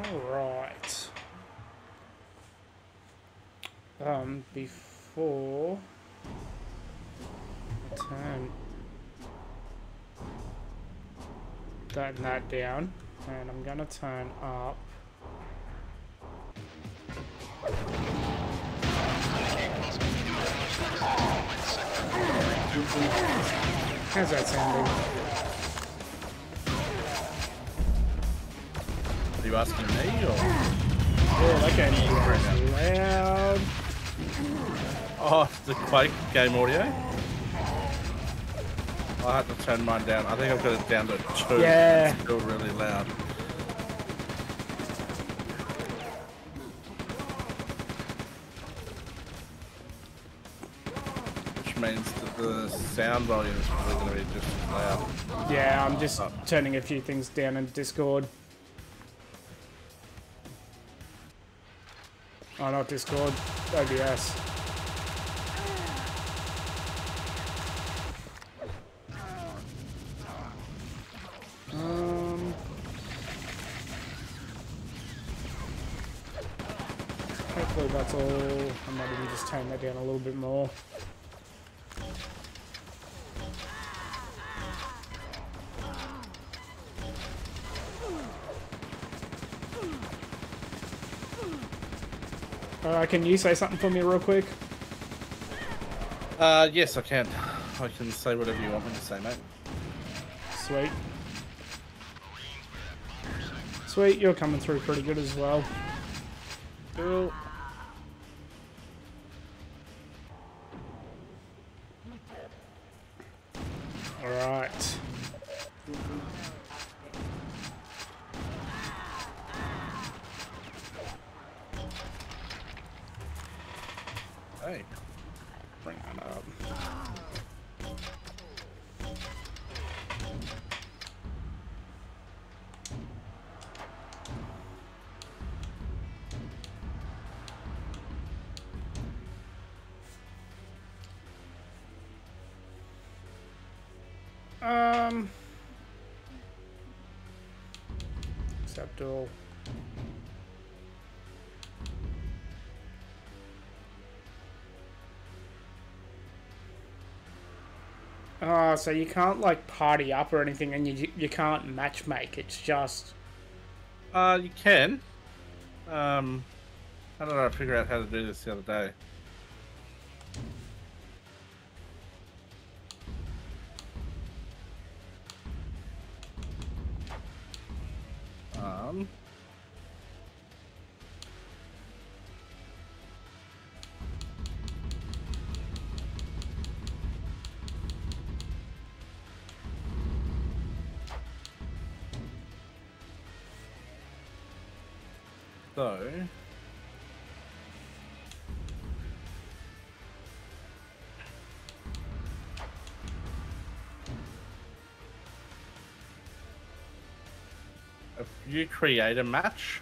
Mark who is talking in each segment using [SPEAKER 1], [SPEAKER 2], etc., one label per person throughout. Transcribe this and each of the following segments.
[SPEAKER 1] Alright. Um, before... Turn that that down. And I'm gonna turn up. How's that sounding?
[SPEAKER 2] Are you asking me or?
[SPEAKER 1] Oh, that game's loud.
[SPEAKER 2] Oh, the Quake game audio. I had to turn mine down. I think I've got it down to two.
[SPEAKER 1] Yeah.
[SPEAKER 2] It's still really loud. Which means that the sound volume is probably going to be just as loud.
[SPEAKER 1] Yeah, I'm just turning a few things down in Discord. Oh, not Discord. OBS. Uh, can you say something for me real quick?
[SPEAKER 2] Uh, yes, I can. I can say whatever you want me to say, mate.
[SPEAKER 1] Sweet. Sweet, you're coming through pretty good as well.
[SPEAKER 2] Cool.
[SPEAKER 1] Oh, so you can't like party up or anything, and you you can't match make. It's just
[SPEAKER 2] Uh, you can. Um, I don't know how did I figure out how to do this the other day? Um. So. If you create a match,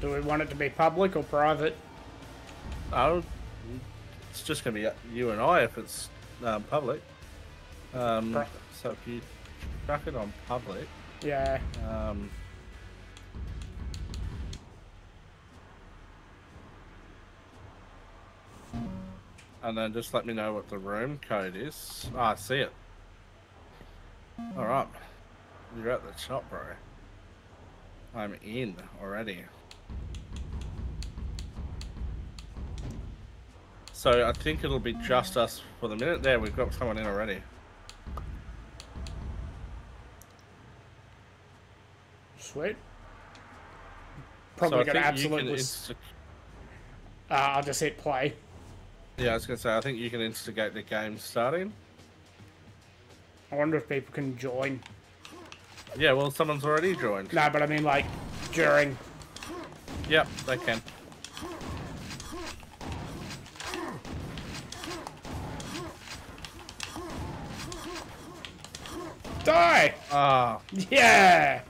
[SPEAKER 1] do we want it to be public or private?
[SPEAKER 2] oh, it's just going to be you and I if it's um, public. Um, so if you chuck it on public,
[SPEAKER 1] Yeah.
[SPEAKER 2] um, and then just let me know what the room code is. Ah, I see it. All right, you're at the shop, bro. I'm in already. So I think it'll be just us for the minute. There, we've got someone in already.
[SPEAKER 1] Sweet. Probably
[SPEAKER 2] I
[SPEAKER 1] got absolutely.
[SPEAKER 2] insti-
[SPEAKER 1] uh, I'll just hit play.
[SPEAKER 2] yeah, I was gonna say I think you can instigate the game starting.
[SPEAKER 1] I wonder if people can join.
[SPEAKER 2] Yeah, well, someone's already joined.
[SPEAKER 1] No, but I mean like during.
[SPEAKER 2] Yep, they can.
[SPEAKER 1] Die!
[SPEAKER 2] Ah,
[SPEAKER 1] Yeah!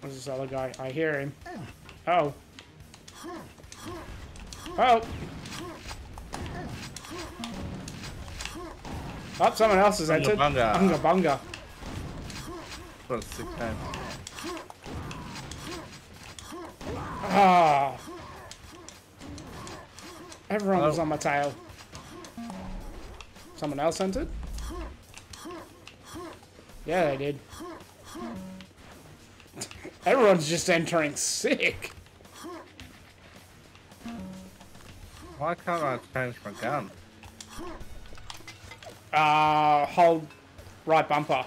[SPEAKER 1] Where's this other guy? I hear him. Oh. Oh. Oh, someone else has entered.
[SPEAKER 2] Bunga.
[SPEAKER 1] Bunga bunga.
[SPEAKER 2] A sick name.
[SPEAKER 1] Ah. Everyone was
[SPEAKER 2] Oh.
[SPEAKER 1] on my tail. Someone else entered? Yeah, they did. Everyone's just entering sick.
[SPEAKER 2] Why can't I change my gun?
[SPEAKER 1] Uh, hold right bumper.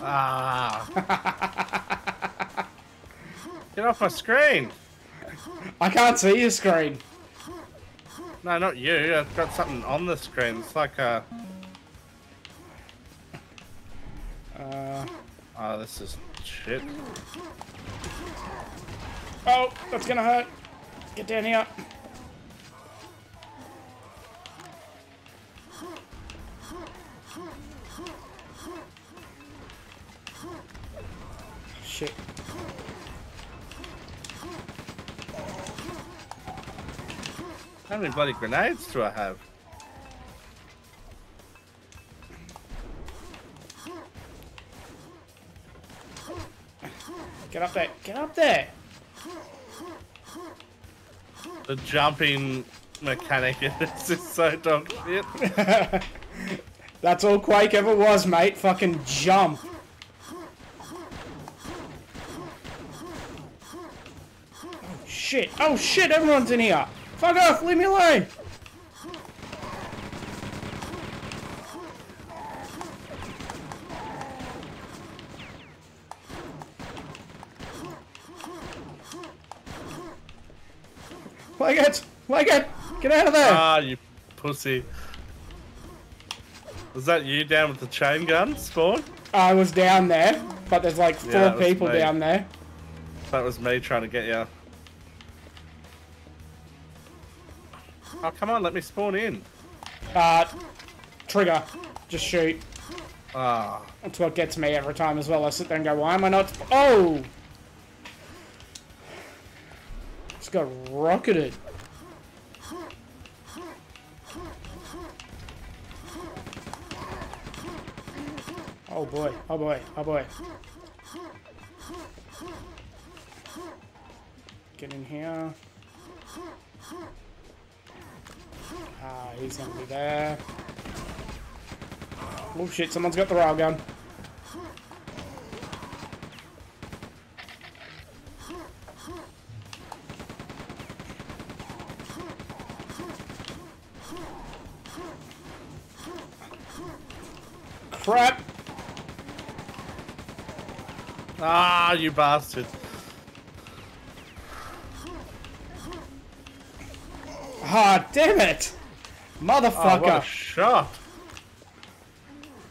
[SPEAKER 2] Ah. Get off my screen.
[SPEAKER 1] I can't see your screen.
[SPEAKER 2] No, not you. I've got something on the screen. It's like a.
[SPEAKER 1] Uh,
[SPEAKER 2] Oh, this is shit.
[SPEAKER 1] oh, that's gonna hurt. Get down here.
[SPEAKER 2] Bloody grenades do I have?
[SPEAKER 1] Get up there. Get up there.
[SPEAKER 2] The jumping mechanic in this is so dog shit.
[SPEAKER 1] That's all Quake ever was, mate. Fucking jump. Oh, shit. Oh, shit. Everyone's in here. Fuck off. Leave me alone. Like it. Get out of there.
[SPEAKER 2] Ah, you pussy. Was that you down with the chain gun, Spawn?
[SPEAKER 1] I was down there, but there's like four
[SPEAKER 2] Yeah,
[SPEAKER 1] people
[SPEAKER 2] me.
[SPEAKER 1] down there.
[SPEAKER 2] That was me trying to get you. Oh, come on, let me spawn in.
[SPEAKER 1] Uh, trigger. Just shoot.
[SPEAKER 2] Ah,
[SPEAKER 1] That's what gets me every time as well. I sit there and go, why am I not... Oh! Just got rocketed. Oh boy, oh boy, oh boy. Get in here. Ah, he's gonna be there. Oh shit, someone's got the railgun. Crap!
[SPEAKER 2] ah, you bastard.
[SPEAKER 1] Ah, damn it!
[SPEAKER 2] Oh, what a
[SPEAKER 1] Motherfucker!
[SPEAKER 2] shot.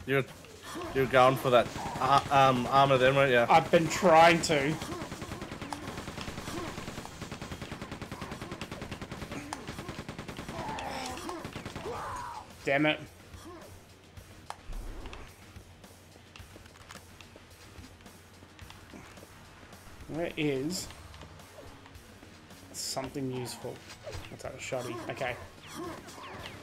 [SPEAKER 2] You're, you're going for that uh, um, armor then, weren't you?
[SPEAKER 1] I've been trying to. Damn it. Where is something useful? That's that, a shoddy? Okay.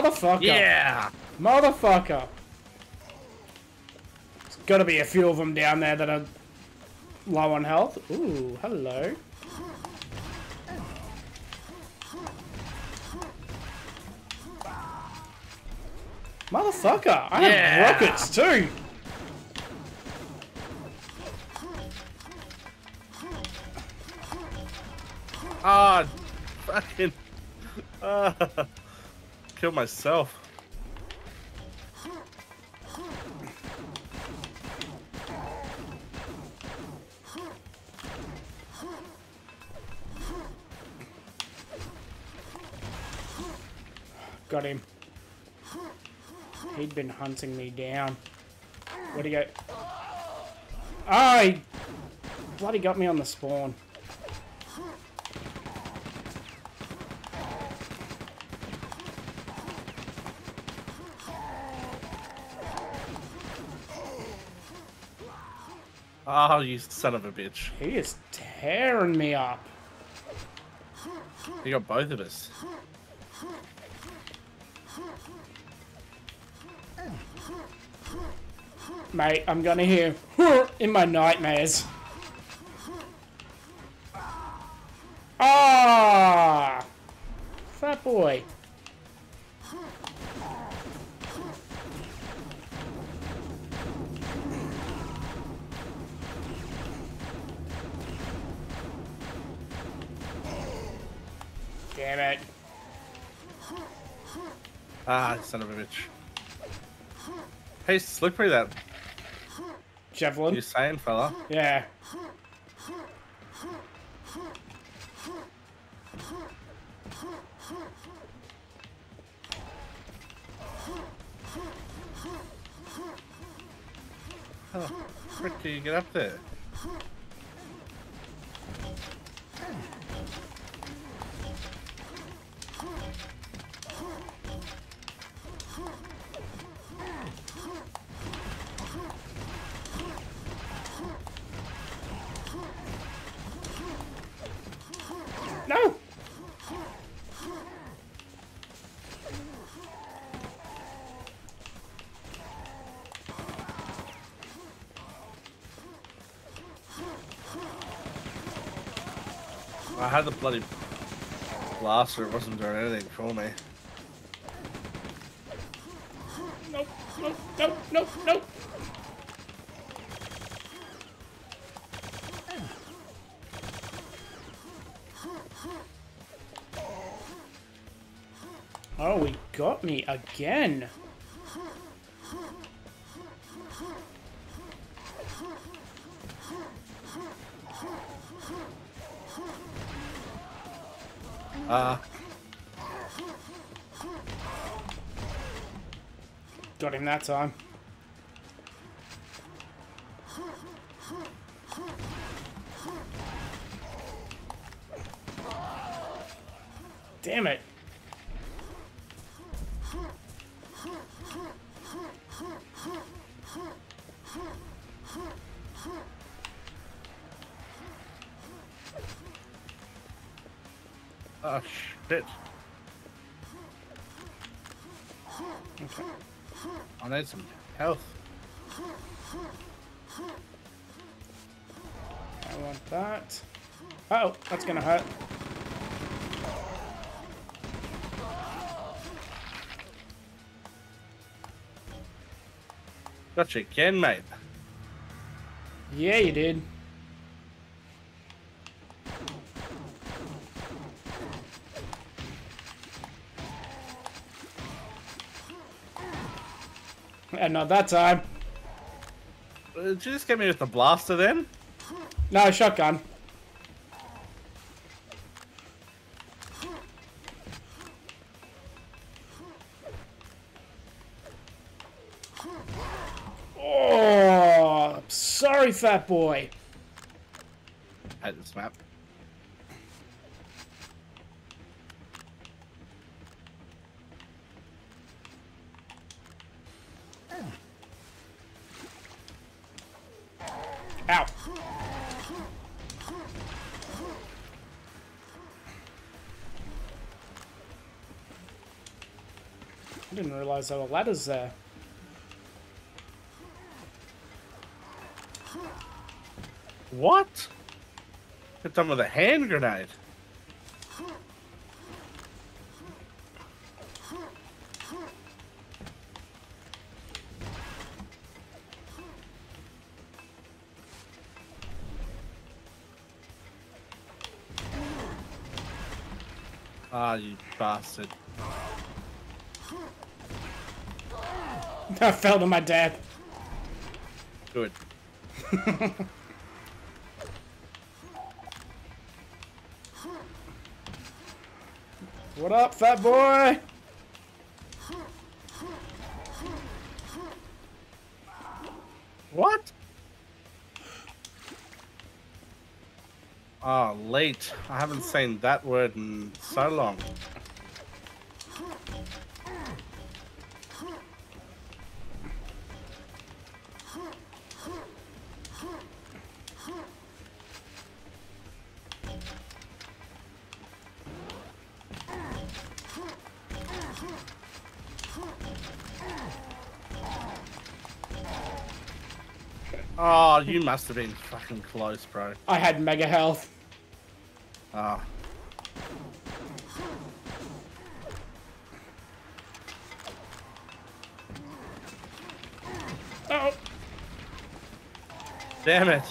[SPEAKER 1] Motherfucker.
[SPEAKER 2] Yeah.
[SPEAKER 1] Motherfucker. There's gotta be a few of them down there that are low on health. Ooh, hello. Motherfucker, I
[SPEAKER 2] yeah.
[SPEAKER 1] have rockets too.
[SPEAKER 2] Kill myself.
[SPEAKER 1] Got him. He'd been hunting me down. Where'd he go? Oh, he bloody got me on the spawn.
[SPEAKER 2] Oh, you son of a bitch.
[SPEAKER 1] He is tearing me up.
[SPEAKER 2] He got both of us.
[SPEAKER 1] Mate, I'm gonna hear in my nightmares.
[SPEAKER 2] Hey, slippery that
[SPEAKER 1] Javelin?
[SPEAKER 2] you saying, fella?
[SPEAKER 1] Yeah.
[SPEAKER 2] Frick, do you get up there? Had the bloody blaster, it wasn't doing anything for me.
[SPEAKER 1] Nope, nope, nope, nope, nope. Oh, he got me again. That time. Damn it.
[SPEAKER 2] oh shit.
[SPEAKER 1] Okay.
[SPEAKER 2] I need some health.
[SPEAKER 1] I want that. Uh oh, that's gonna hurt.
[SPEAKER 2] Got you again, mate.
[SPEAKER 1] Yeah, you did. Not that time.
[SPEAKER 2] Did you just get me with the blaster then?
[SPEAKER 1] No, shotgun. Oh, sorry, fat boy.
[SPEAKER 2] This
[SPEAKER 1] realize there were ladders there.
[SPEAKER 2] Uh, what? Hit them with a hand grenade. Ah, you bastard.
[SPEAKER 1] I fell to my death.
[SPEAKER 2] Good.
[SPEAKER 1] What up, fat boy?
[SPEAKER 2] What? Ah, late. I haven't seen that word in so long. You must have been fucking close, bro.
[SPEAKER 1] I had mega health.
[SPEAKER 2] Ah.
[SPEAKER 1] Oh,
[SPEAKER 2] Damn it.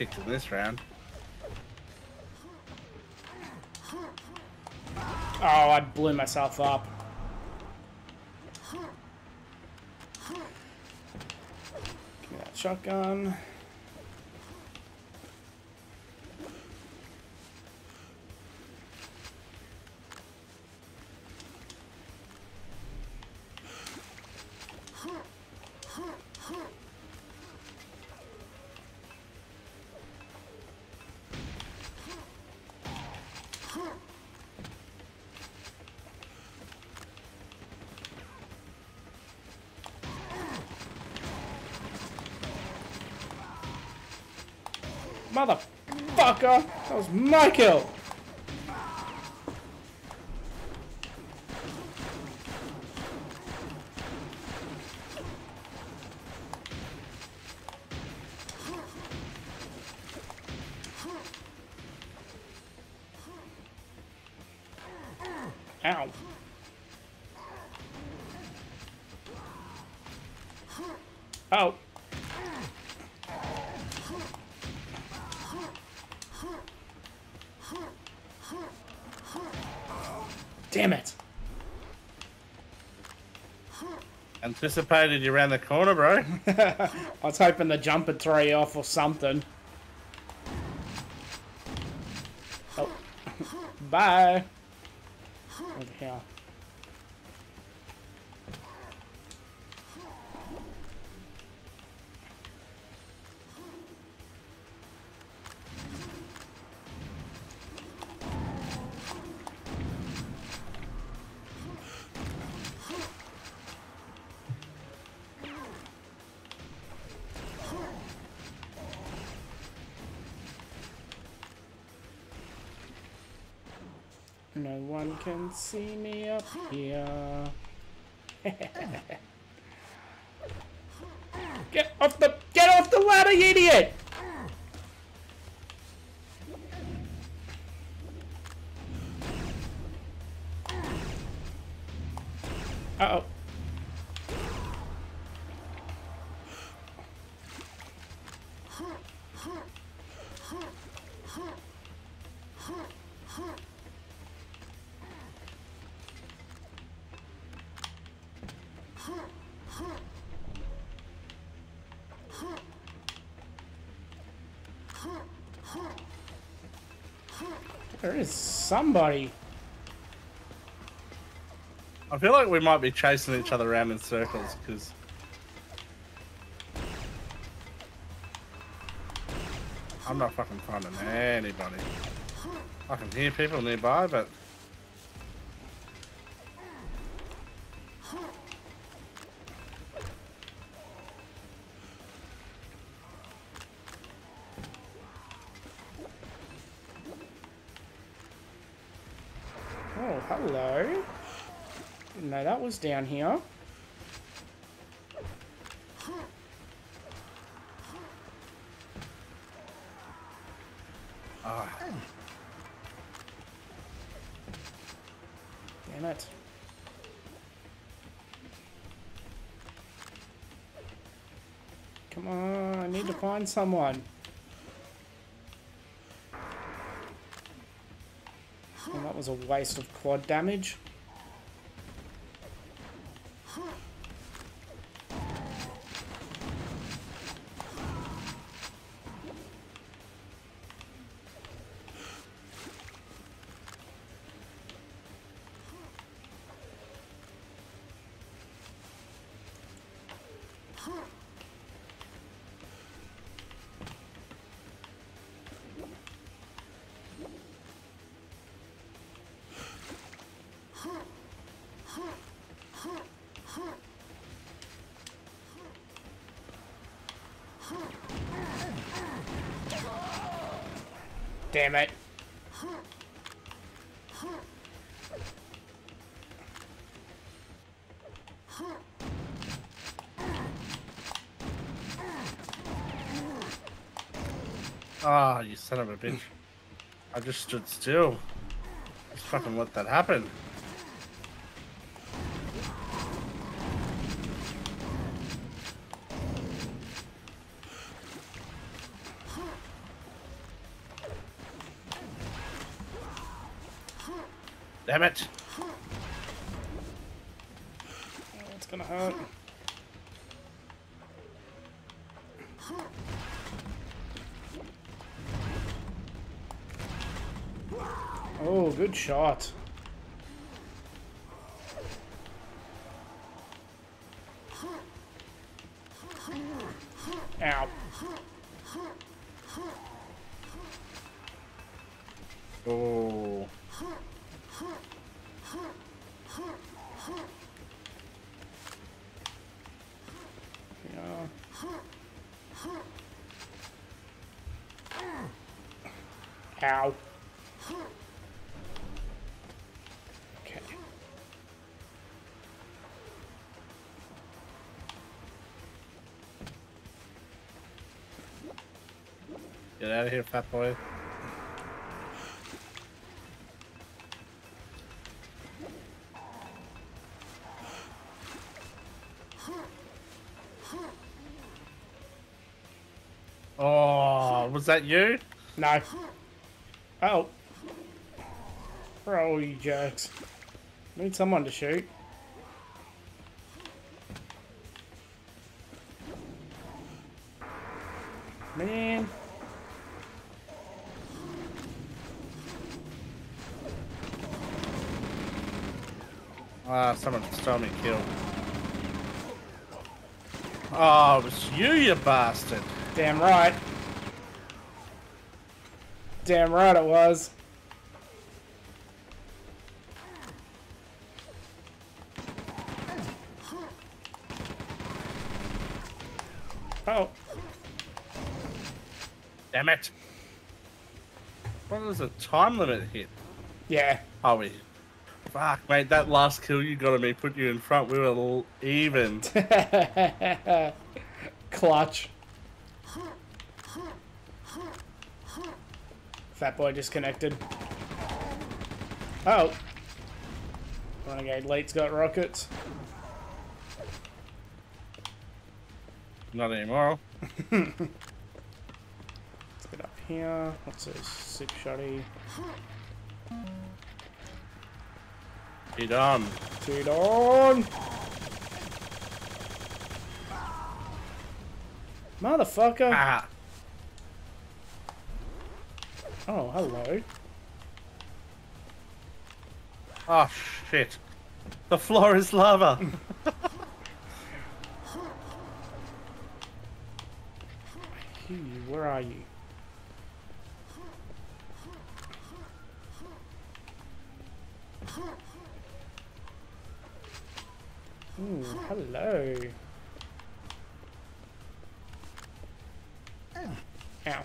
[SPEAKER 2] Kicked in this round.
[SPEAKER 1] Oh, I blew myself up. That shotgun. Motherfucker! That was my kill! Ow. Oh. Damn it.
[SPEAKER 2] Anticipated you around the corner, bro.
[SPEAKER 1] I was hoping the jump would throw you off or something. Oh. Bye. One can see me up here. get off the get off the ladder, you idiot! Uh oh. There is somebody.
[SPEAKER 2] I feel like we might be chasing each other around in circles because. I'm not fucking finding anybody. I can hear people nearby, but
[SPEAKER 1] Didn't know that was down here.
[SPEAKER 2] Ah,
[SPEAKER 1] Damn it. Come on, I need to find someone. And that was a waste of quad damage.
[SPEAKER 2] Son of a bitch. I just stood still. Just fucking let that happen. Damn it.
[SPEAKER 1] Oh, it's gonna hurt. Oh, good shot. Ow.
[SPEAKER 2] Oh. Out of here, fat boy. Oh, was that you?
[SPEAKER 1] No. Oh. Bro, you jerks. Need someone to shoot.
[SPEAKER 2] Stole kill. Oh, it was you, you bastard.
[SPEAKER 1] Damn right. Damn right it was. Oh,
[SPEAKER 2] Damn it. What does the time limit hit?
[SPEAKER 1] yeah.
[SPEAKER 2] Are we. Fuck, mate, that last kill you got on me put you in front. We were all even.
[SPEAKER 1] Clutch. Fat boy disconnected. Oh. Renegade Late's got rockets.
[SPEAKER 2] Not anymore.
[SPEAKER 1] Let's get up here. What's this? Six shotty.
[SPEAKER 2] You done.
[SPEAKER 1] Feed on! Motherfucker!
[SPEAKER 2] Ah.
[SPEAKER 1] Oh, hello.
[SPEAKER 2] Oh, shit. The floor is lava.
[SPEAKER 1] Hugh, where are you? Ooh, hello. Ow.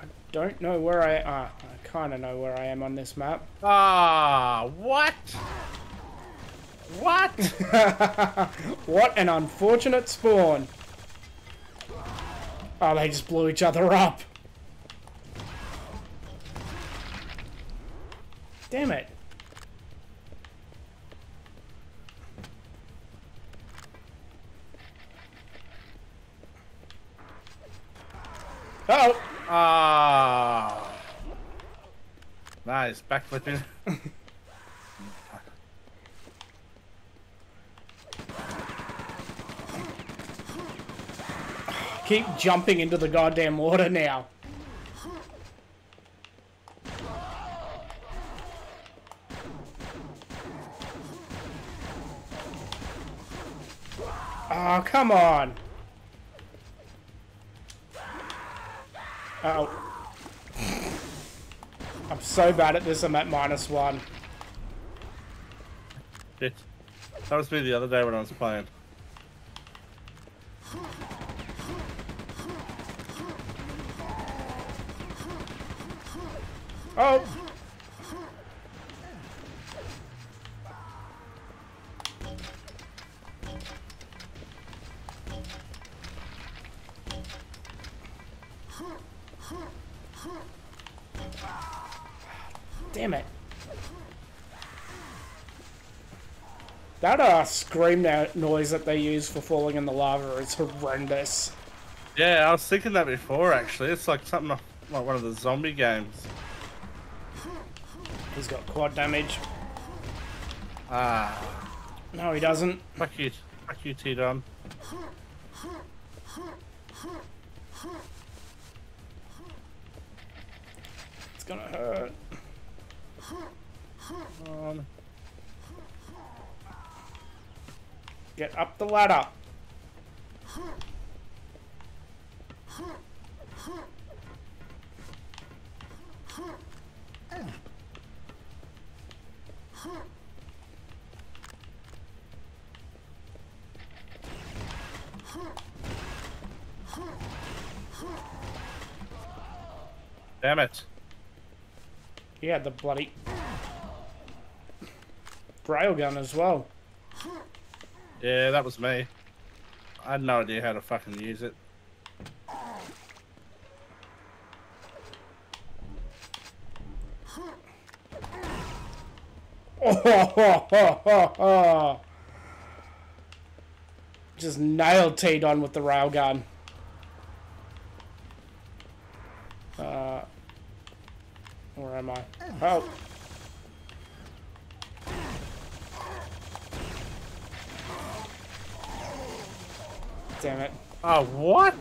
[SPEAKER 1] I don't know where I... Ah, I kind of know where I am on this map.
[SPEAKER 2] Ah, what? What?
[SPEAKER 1] what an unfortunate spawn. Oh, they just blew each other up.
[SPEAKER 2] Nice, backflipping.
[SPEAKER 1] Keep jumping into the goddamn water now. Oh, come on. Uh oh. I'm so bad at this, I'm at minus one.
[SPEAKER 2] Shit. That was me the other day when I was playing.
[SPEAKER 1] Oh! Damn it. That uh, scream no- noise that they use for falling in the lava is horrendous.
[SPEAKER 2] Yeah, I was thinking that before actually. It's like something like one of the zombie games.
[SPEAKER 1] He's got quad damage.
[SPEAKER 2] Ah.
[SPEAKER 1] No, he doesn't.
[SPEAKER 2] Fuck you. Fuck you, T-Don.
[SPEAKER 1] It's gonna hurt.
[SPEAKER 2] Um,
[SPEAKER 1] Get up the ladder.
[SPEAKER 2] damn it.
[SPEAKER 1] He had the bloody railgun as well.
[SPEAKER 2] Yeah, that was me. I had no idea how to fucking use it.
[SPEAKER 1] Oh, Just nailed T-Don with the railgun. Uh, where am I? Oh. Damn it.
[SPEAKER 2] Oh, what?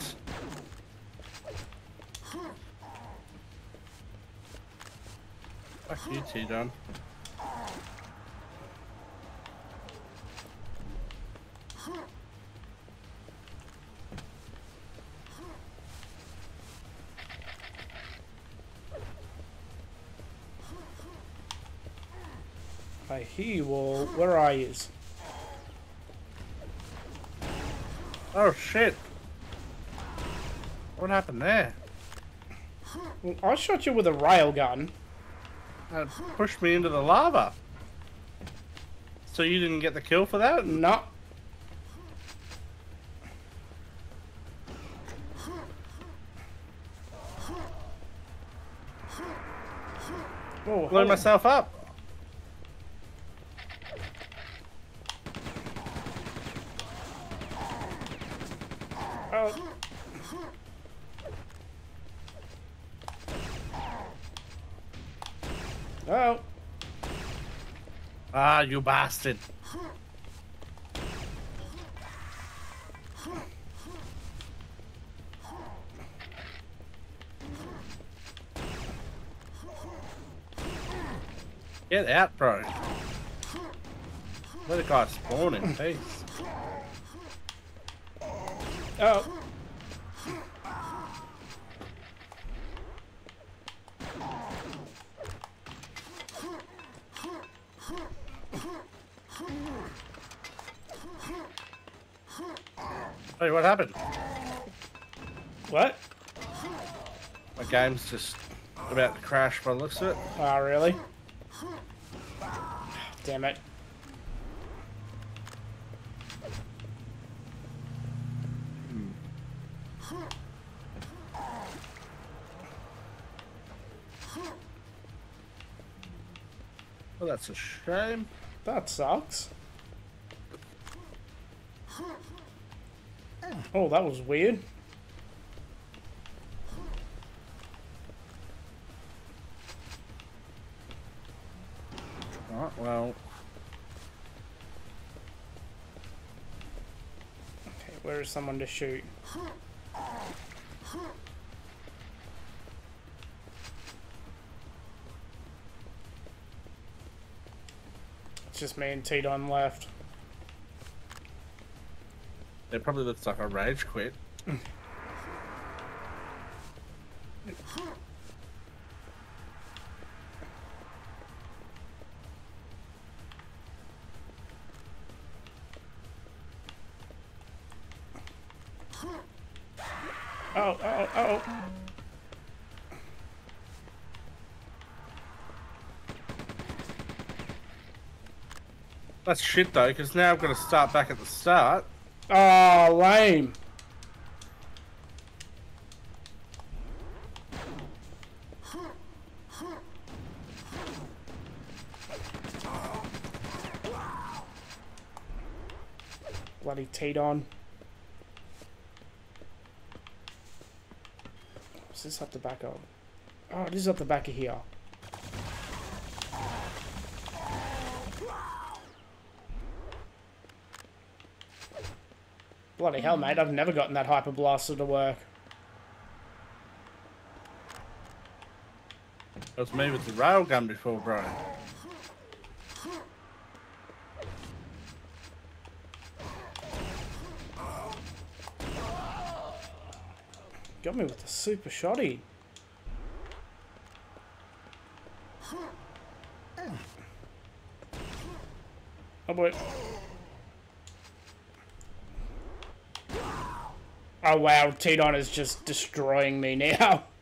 [SPEAKER 2] Fuck you, T-Don.
[SPEAKER 1] I you all. Where are you?
[SPEAKER 2] Oh, shit. What happened there?
[SPEAKER 1] Well, I shot you with a railgun.
[SPEAKER 2] That pushed me into the lava. So you didn't get the kill for that?
[SPEAKER 1] No. Oh, on.
[SPEAKER 2] myself up.
[SPEAKER 1] Oh. Oh.
[SPEAKER 2] Ah, you bastard. Get out, bro. Let a guy spawn in peace.
[SPEAKER 1] Oh.
[SPEAKER 2] What happened?
[SPEAKER 1] What?
[SPEAKER 2] My game's just About to crash by the looks of it.
[SPEAKER 1] Oh, really? Damn it.
[SPEAKER 2] Well, that's a shame.
[SPEAKER 1] That sucks. Oh, that was weird.
[SPEAKER 2] Alright, well,
[SPEAKER 1] Okay, where is someone to shoot? It's just me and T-Don left.
[SPEAKER 2] It probably looks like a rage quit.
[SPEAKER 1] Oh, oh, oh.
[SPEAKER 2] That's shit though, because now I've got to start back at the start.
[SPEAKER 1] Oh, lame. Bloody T-Don. Is this up the back of? Oh, it is up the back of here. Bloody hell, mate. I've never gotten that Hyper Blaster to work.
[SPEAKER 2] Was me with the railgun before, bro.
[SPEAKER 1] Got me with the super shotty. Oh boy. Oh wow, T-Don is just destroying me now.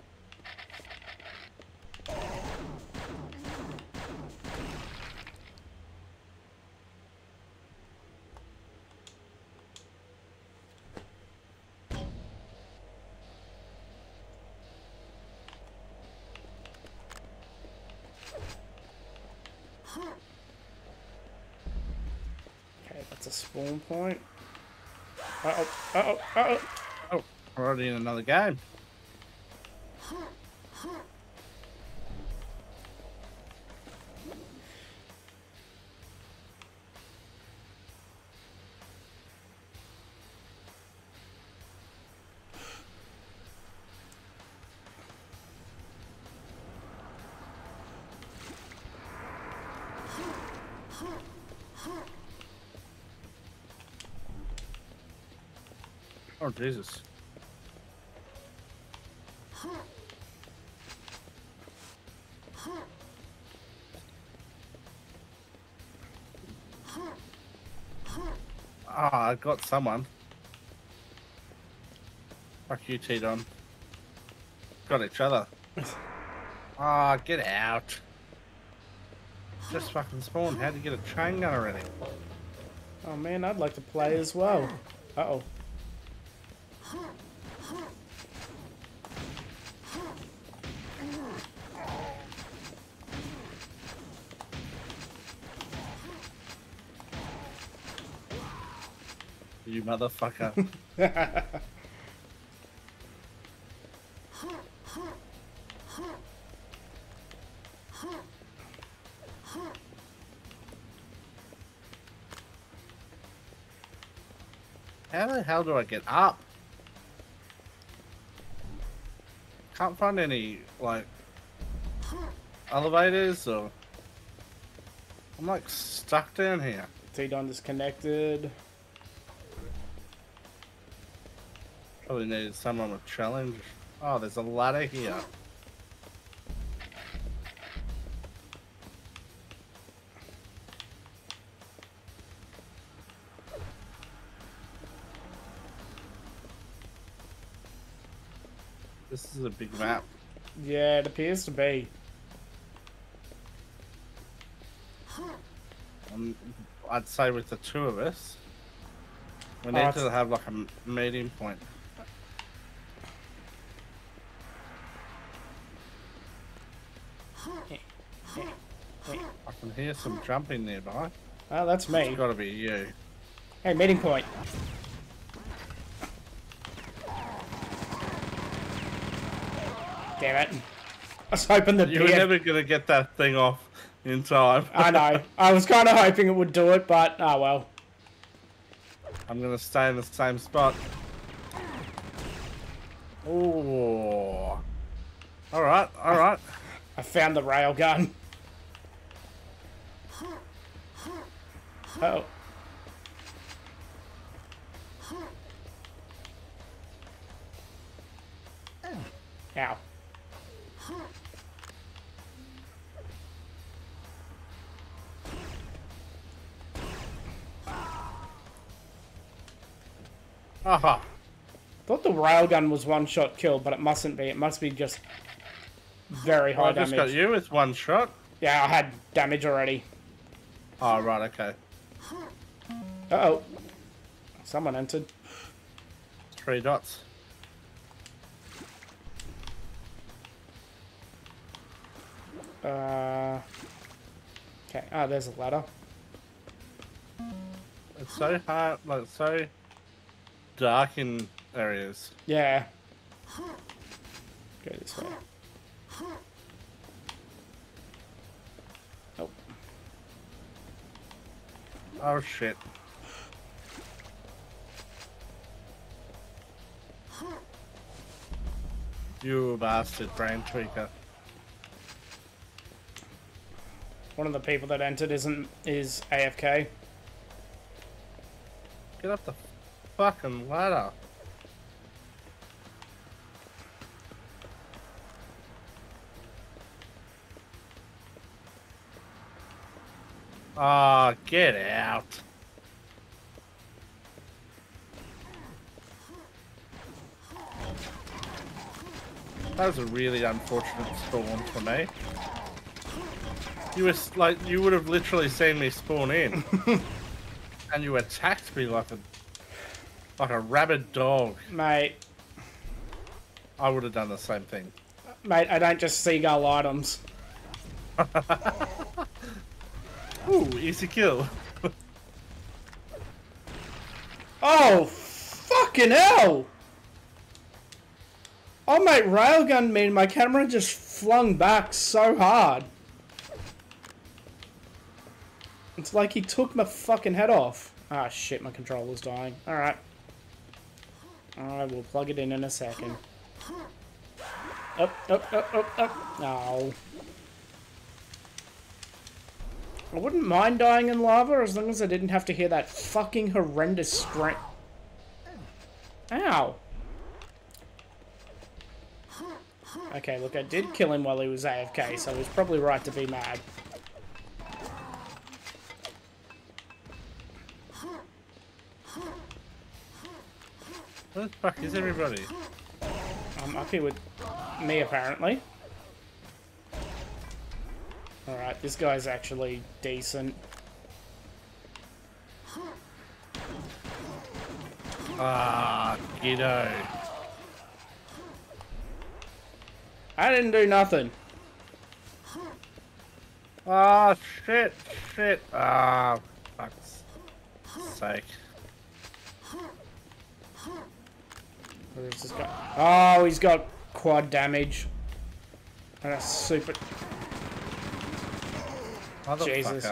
[SPEAKER 1] Okay, that's a spawn point. Uh-oh, uh-oh, uh-oh.
[SPEAKER 2] Oh, we're already in another game. Oh, Jesus. I got someone. Fuck you, T-Don. Got each other. Ah, get out. Just fucking spawned. How'd you get a chain gun already?
[SPEAKER 1] Oh man, I'd like to play as well. Uh-oh.
[SPEAKER 2] You motherfucker. How the hell do I get up? Can't find any, like, elevators or... I'm, like, stuck down here.
[SPEAKER 1] T-Don disconnected.
[SPEAKER 2] Probably needed someone with challenge. Oh, there's a ladder here. This is a big map.
[SPEAKER 1] Yeah, it appears to be.
[SPEAKER 2] Um, I'd say with the two of us, we
[SPEAKER 1] Oh,
[SPEAKER 2] need
[SPEAKER 1] it's-
[SPEAKER 2] to have like a meeting point. Can hear some jumping nearby.
[SPEAKER 1] Oh, that's me.
[SPEAKER 2] It's got to be you.
[SPEAKER 1] Hey, meeting point. Damn it. I was hoping the
[SPEAKER 2] You were never gonna get that thing off in time.
[SPEAKER 1] I know. I was kind of hoping it would do it, but oh well.
[SPEAKER 2] I'm gonna stay in the same spot. Oh. All right, all right.
[SPEAKER 1] I found the railgun. Oh. Ow.
[SPEAKER 2] Aha.
[SPEAKER 1] Thought the railgun was one shot kill, but it mustn't be. It must be just very high
[SPEAKER 2] I just got you with one shot.
[SPEAKER 1] Yeah, I had damage already.
[SPEAKER 2] Oh, right, okay.
[SPEAKER 1] Uh oh. Someone entered.
[SPEAKER 2] Three dots.
[SPEAKER 1] Uh. Okay. Ah, there's a ladder.
[SPEAKER 2] It's so hard, like, so dark in areas.
[SPEAKER 1] Yeah. Go this way. Oh,
[SPEAKER 2] shit. You bastard brain tweaker.
[SPEAKER 1] One of the people that entered isn't is AFK.
[SPEAKER 2] Get up the fucking ladder. Ah, get out. That was a really unfortunate spawn for me. You were like, you would have literally seen me spawn in, and you attacked me like a, like a rabid dog.
[SPEAKER 1] Mate,
[SPEAKER 2] I would have done the same thing.
[SPEAKER 1] mate, I don't just seagull items.
[SPEAKER 2] Ooh, easy kill.
[SPEAKER 1] Oh, fucking hell! Oh, mate, railgun me and my camera just flung back so hard. It's like he took my fucking head off. Ah, shit, my controller's dying. Alright. I will plug it in in a second. Up, up, up, up, up. No. I wouldn't mind dying in lava as long as I didn't have to hear that fucking horrendous scream. Ow. Okay, look, I did kill him while he was AFK, so he's probably right to be mad.
[SPEAKER 2] Where the fuck is everybody?
[SPEAKER 1] I'm up here with me, apparently. Alright, this guy's actually decent.
[SPEAKER 2] Ah, kiddo.
[SPEAKER 1] I didn't do nothing.
[SPEAKER 2] Ah, shit, shit. Ah, fuck's sake.
[SPEAKER 1] Guy? Oh, he's got quad damage. And a super... Jesus.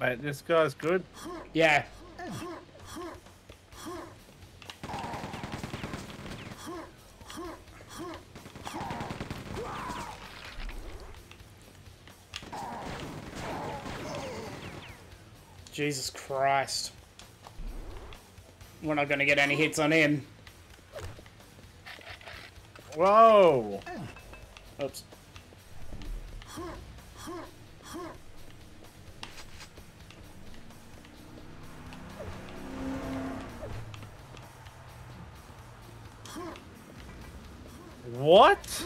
[SPEAKER 2] Mate, this guy's good.
[SPEAKER 1] Yeah. Jesus Christ. We're not gonna get any hits on him.
[SPEAKER 2] Whoa!
[SPEAKER 1] Oops.
[SPEAKER 2] What?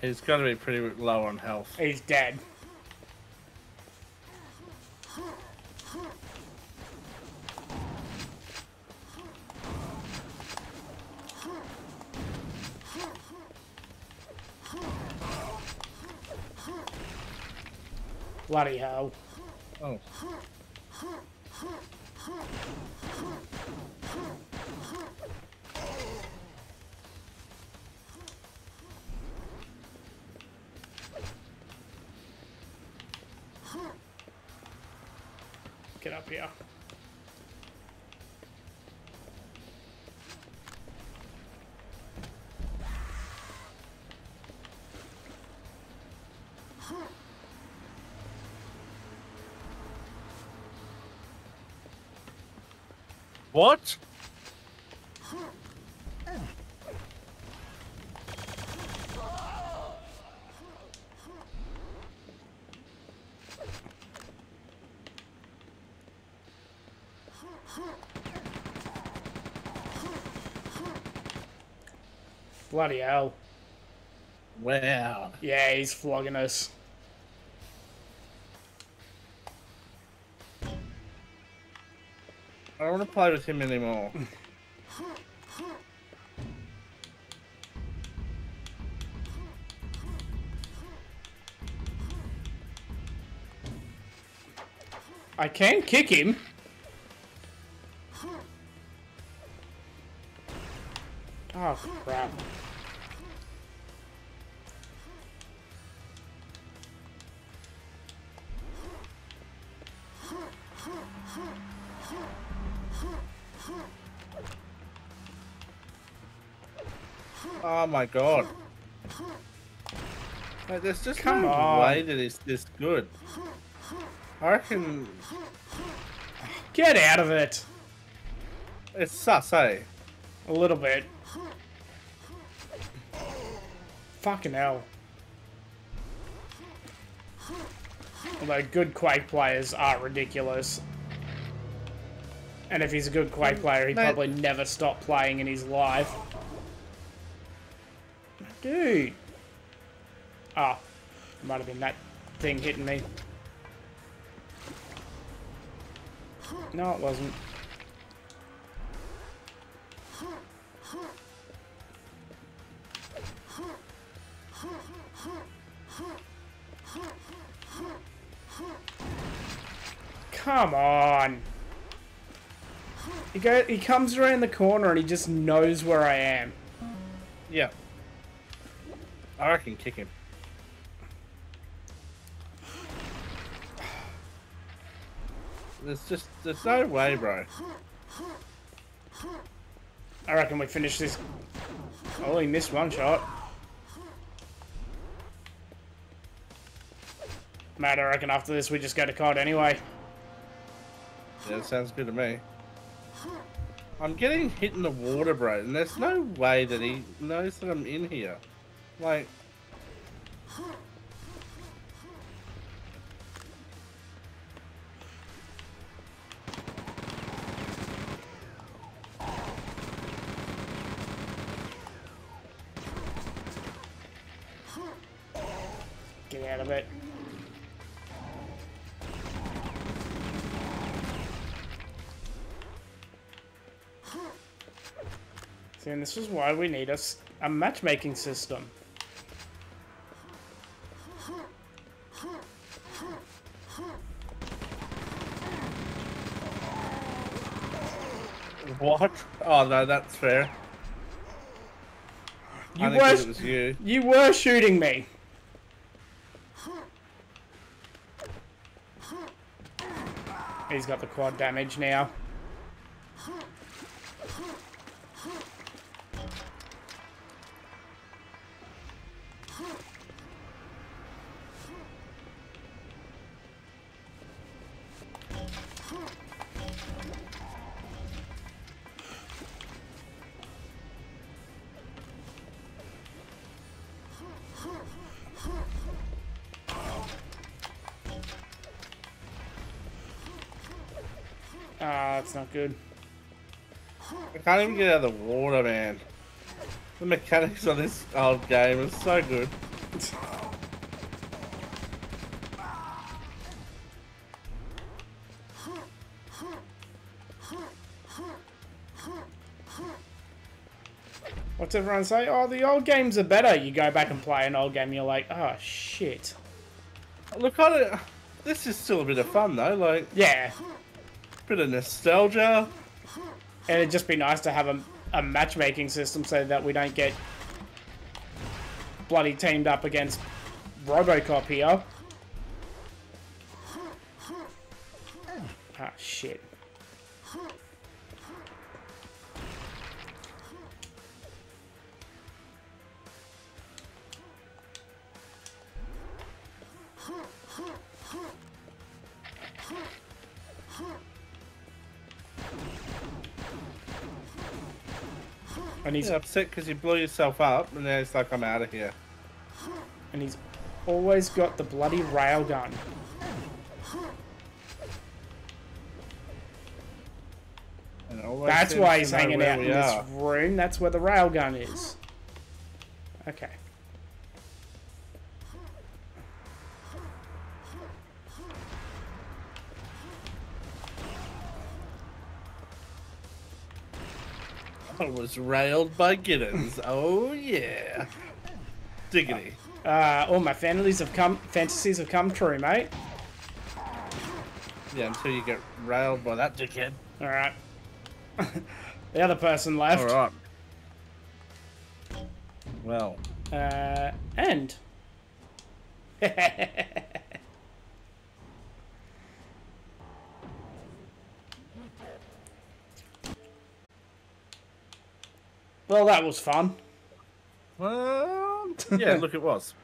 [SPEAKER 2] He's got to be pretty low on health.
[SPEAKER 1] He's dead. Bloody hell.
[SPEAKER 2] Oh. What?
[SPEAKER 1] Bloody hell.
[SPEAKER 2] Wow.
[SPEAKER 1] Yeah, he's flogging us.
[SPEAKER 2] Don't want to play with him anymore.
[SPEAKER 1] I can kick him. Oh
[SPEAKER 2] my god. Like, there's just
[SPEAKER 1] Come
[SPEAKER 2] no
[SPEAKER 1] on.
[SPEAKER 2] way that it's this good. I reckon
[SPEAKER 1] Get out of it.
[SPEAKER 2] it's sus, eh?
[SPEAKER 1] A little bit. Fucking hell. Although good Quake players are ridiculous. And if he's a good Quake player, he'd
[SPEAKER 2] Mate.
[SPEAKER 1] probably never stop playing in his life. Dude. Ah. might have been that thing hitting me. No, it wasn't. Come on. He go he comes around the corner and he just knows where I am.
[SPEAKER 2] I reckon kick him. There's just, there's no way, bro.
[SPEAKER 1] I reckon we finish this. Oh, he missed one shot. Matt, I reckon after this we just go to COD anyway.
[SPEAKER 2] Yeah, that sounds good to me. I'm getting hit in the water, bro, and there's no way that he knows that I'm in here. Like,
[SPEAKER 1] Get out of it. See, and this is why we need a matchmaking system.
[SPEAKER 2] What? Oh no, that's fair.
[SPEAKER 1] You
[SPEAKER 2] I
[SPEAKER 1] were,
[SPEAKER 2] it was you.
[SPEAKER 1] you were shooting me. He's got the quad damage now. Not good.
[SPEAKER 2] I can't even get out of the water, man. The mechanics on this old game is so good.
[SPEAKER 1] What's everyone say? Oh, the old games are better. You go back and play an old game, you're like, oh shit.
[SPEAKER 2] Look, I don't, this is still a bit of fun though. Like,
[SPEAKER 1] Yeah,
[SPEAKER 2] bit of nostalgia.
[SPEAKER 1] and it'd just be nice to have a, a matchmaking system so that we don't get bloody teamed up against Robocop here. Ah, shit. And he's
[SPEAKER 2] He's upset because you blew yourself up, and then it's like, I'm out of here.
[SPEAKER 1] and he's always got the bloody railgun.
[SPEAKER 2] And
[SPEAKER 1] That's why he's hanging out in this room. That's where the railgun is. Okay.
[SPEAKER 2] I was railed by Giddins. oh yeah. Diggity.
[SPEAKER 1] Uh, all my fantasies have come. Fantasies have come true, mate.
[SPEAKER 2] Yeah, until you get railed by that dickhead.
[SPEAKER 1] All right. the other person left.
[SPEAKER 2] All right. Well,
[SPEAKER 1] Uh, and. well, that was fun.
[SPEAKER 2] well, yeah. Look, it was.